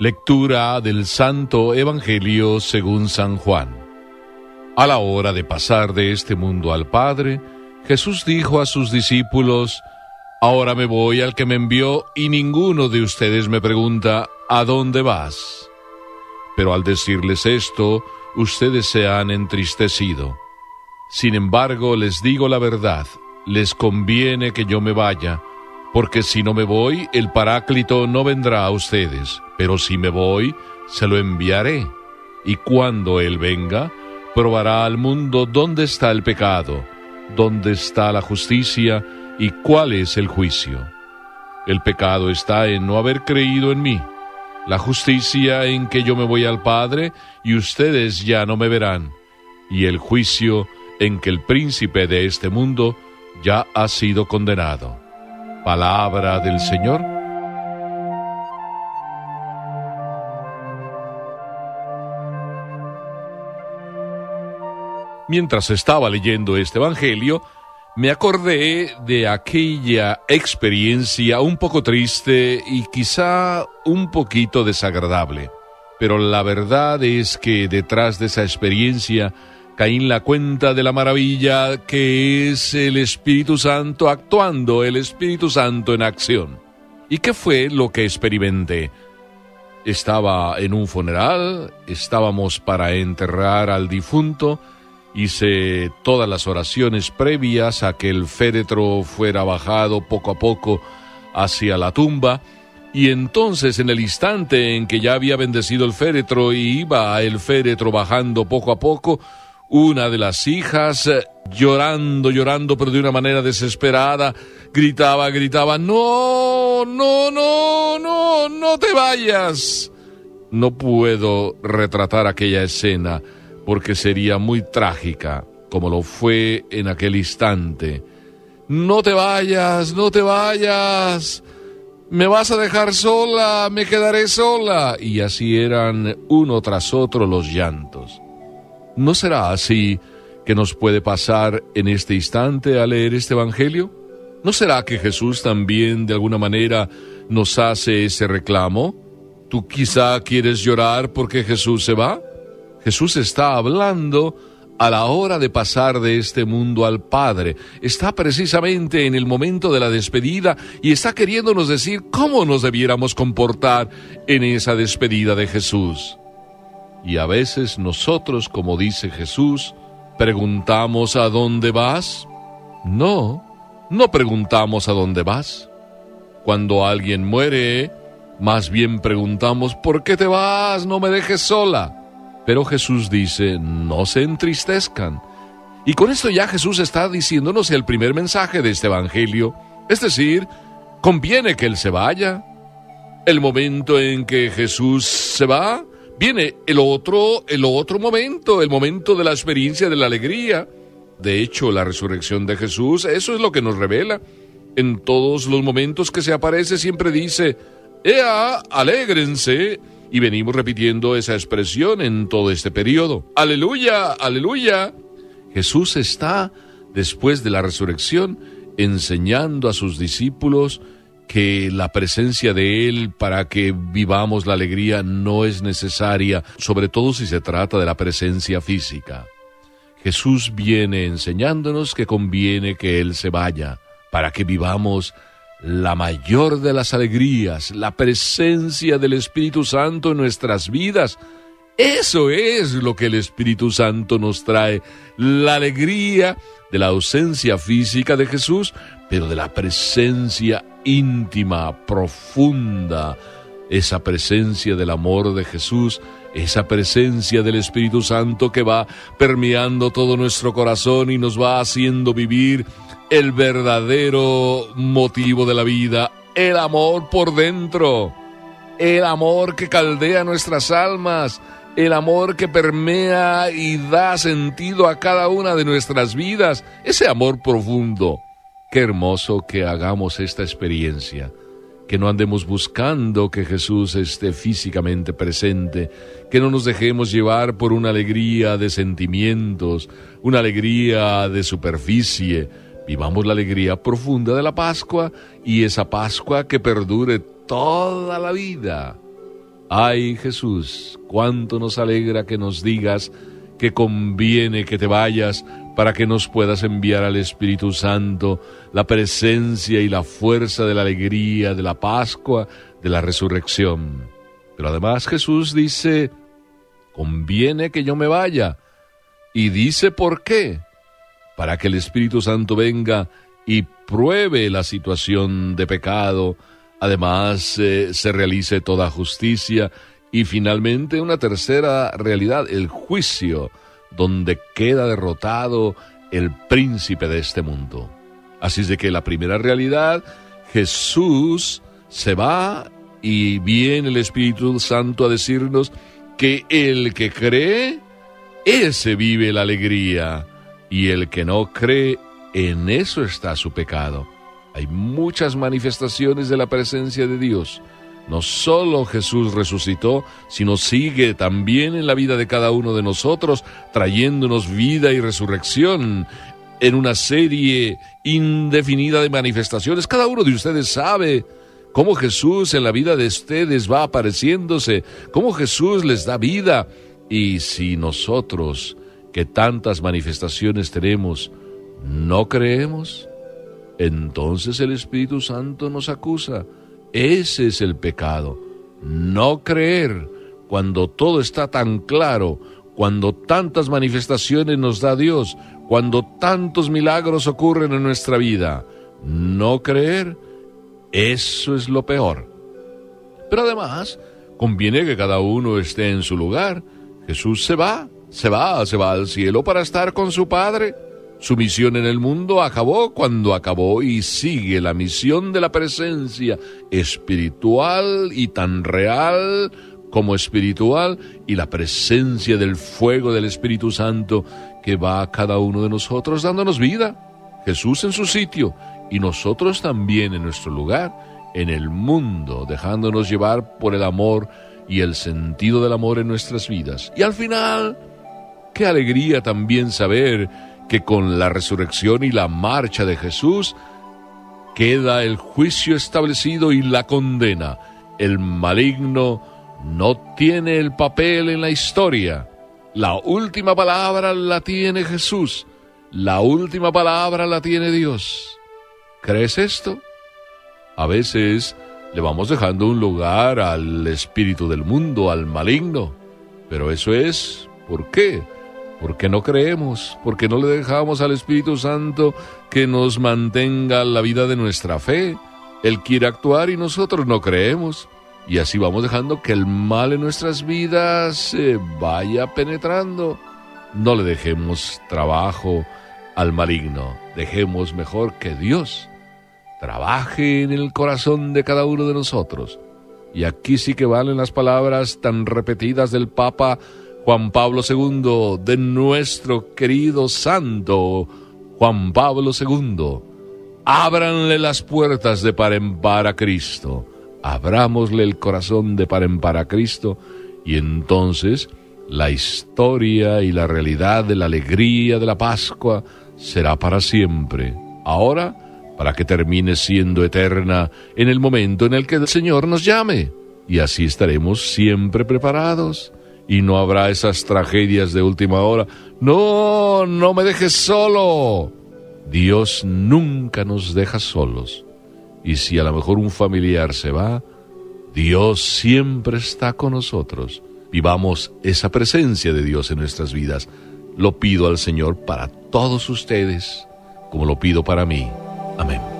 Lectura del Santo Evangelio según San Juan. A la hora de pasar de este mundo al Padre, Jesús dijo a sus discípulos, Ahora me voy al que me envió y ninguno de ustedes me pregunta, ¿a dónde vas? Pero al decirles esto, ustedes se han entristecido. Sin embargo, les digo la verdad, les conviene que yo me vaya, porque si no me voy, el Paráclito no vendrá a ustedes, pero si me voy, se lo enviaré. Y cuando Él venga, probará al mundo dónde está el pecado, dónde está la justicia y cuál es el juicio. El pecado está en no haber creído en mí, la justicia en que yo me voy al Padre y ustedes ya no me verán, y el juicio en que el príncipe de este mundo ya ha sido condenado. Palabra del Señor. Mientras estaba leyendo este Evangelio, me acordé de aquella experiencia un poco triste y quizá un poquito desagradable. Pero la verdad es que detrás de esa experiencia caí en la cuenta de la maravilla que es el Espíritu Santo actuando, el Espíritu Santo en acción. ¿Y qué fue lo que experimenté? Estaba en un funeral, estábamos para enterrar al difunto, hice todas las oraciones previas a que el féretro fuera bajado poco a poco hacia la tumba, y entonces en el instante en que ya había bendecido el féretro y iba el féretro bajando poco a poco, una de las hijas, eh, llorando, llorando, pero de una manera desesperada, gritaba, gritaba, no, no, no, no, no te vayas. No puedo retratar aquella escena porque sería muy trágica, como lo fue en aquel instante. No te vayas, no te vayas. Me vas a dejar sola, me quedaré sola. Y así eran uno tras otro los llantos. ¿No será así que nos puede pasar en este instante al leer este Evangelio? ¿No será que Jesús también de alguna manera nos hace ese reclamo? ¿Tú quizá quieres llorar porque Jesús se va? Jesús está hablando a la hora de pasar de este mundo al Padre. Está precisamente en el momento de la despedida y está queriéndonos decir cómo nos debiéramos comportar en esa despedida de Jesús. Y a veces nosotros, como dice Jesús, preguntamos a dónde vas. No, no preguntamos a dónde vas. Cuando alguien muere, más bien preguntamos, ¿por qué te vas? No me dejes sola. Pero Jesús dice, no se entristezcan. Y con esto ya Jesús está diciéndonos el primer mensaje de este Evangelio. Es decir, conviene que Él se vaya. El momento en que Jesús se va, Viene el otro, el otro momento, el momento de la experiencia de la alegría. De hecho, la resurrección de Jesús, eso es lo que nos revela. En todos los momentos que se aparece siempre dice, ¡Ea, alégrense! Y venimos repitiendo esa expresión en todo este periodo. ¡Aleluya, aleluya! Jesús está, después de la resurrección, enseñando a sus discípulos que la presencia de Él para que vivamos la alegría no es necesaria, sobre todo si se trata de la presencia física. Jesús viene enseñándonos que conviene que Él se vaya para que vivamos la mayor de las alegrías, la presencia del Espíritu Santo en nuestras vidas. Eso es lo que el Espíritu Santo nos trae, la alegría de la ausencia física de Jesús, pero de la presencia íntima, profunda, esa presencia del amor de Jesús, esa presencia del Espíritu Santo que va permeando todo nuestro corazón y nos va haciendo vivir el verdadero motivo de la vida, el amor por dentro, el amor que caldea nuestras almas, el amor que permea y da sentido a cada una de nuestras vidas, ese amor profundo. Qué hermoso que hagamos esta experiencia, que no andemos buscando que Jesús esté físicamente presente, que no nos dejemos llevar por una alegría de sentimientos, una alegría de superficie. Vivamos la alegría profunda de la Pascua y esa Pascua que perdure toda la vida. Ay Jesús, cuánto nos alegra que nos digas que conviene que te vayas para que nos puedas enviar al Espíritu Santo la presencia y la fuerza de la alegría, de la Pascua, de la resurrección. Pero además Jesús dice, conviene que yo me vaya. Y dice por qué. Para que el Espíritu Santo venga y pruebe la situación de pecado, además eh, se realice toda justicia y finalmente una tercera realidad, el juicio, donde queda derrotado el príncipe de este mundo. Así es de que la primera realidad, Jesús se va y viene el Espíritu Santo a decirnos que el que cree, ese vive la alegría, y el que no cree, en eso está su pecado. Hay muchas manifestaciones de la presencia de Dios. No solo Jesús resucitó, sino sigue también en la vida de cada uno de nosotros, trayéndonos vida y resurrección en una serie indefinida de manifestaciones. Cada uno de ustedes sabe cómo Jesús en la vida de ustedes va apareciéndose, cómo Jesús les da vida. Y si nosotros, que tantas manifestaciones tenemos, no creemos, entonces el Espíritu Santo nos acusa ese es el pecado. No creer cuando todo está tan claro, cuando tantas manifestaciones nos da Dios, cuando tantos milagros ocurren en nuestra vida. No creer, eso es lo peor. Pero además, conviene que cada uno esté en su lugar. Jesús se va, se va, se va al cielo para estar con su Padre. Su misión en el mundo acabó cuando acabó y sigue la misión de la presencia espiritual y tan real como espiritual y la presencia del fuego del Espíritu Santo que va a cada uno de nosotros dándonos vida. Jesús en su sitio y nosotros también en nuestro lugar, en el mundo, dejándonos llevar por el amor y el sentido del amor en nuestras vidas. Y al final, qué alegría también saber que con la resurrección y la marcha de Jesús queda el juicio establecido y la condena. El maligno no tiene el papel en la historia. La última palabra la tiene Jesús. La última palabra la tiene Dios. ¿Crees esto? A veces le vamos dejando un lugar al espíritu del mundo, al maligno. Pero eso es, ¿por qué? Porque no creemos, porque no le dejamos al Espíritu Santo que nos mantenga la vida de nuestra fe. Él quiere actuar y nosotros no creemos. Y así vamos dejando que el mal en nuestras vidas se vaya penetrando. No le dejemos trabajo al maligno, dejemos mejor que Dios trabaje en el corazón de cada uno de nosotros. Y aquí sí que valen las palabras tan repetidas del Papa Juan Pablo II, de nuestro querido santo Juan Pablo II. Ábranle las puertas de par en par a Cristo. Abrámosle el corazón de par en par a Cristo y entonces la historia y la realidad de la alegría de la Pascua será para siempre. Ahora, para que termine siendo eterna en el momento en el que el Señor nos llame. Y así estaremos siempre preparados y no habrá esas tragedias de última hora. No, no me dejes solo. Dios nunca nos deja solos. Y si a lo mejor un familiar se va, Dios siempre está con nosotros. Vivamos esa presencia de Dios en nuestras vidas. Lo pido al Señor para todos ustedes, como lo pido para mí. Amén.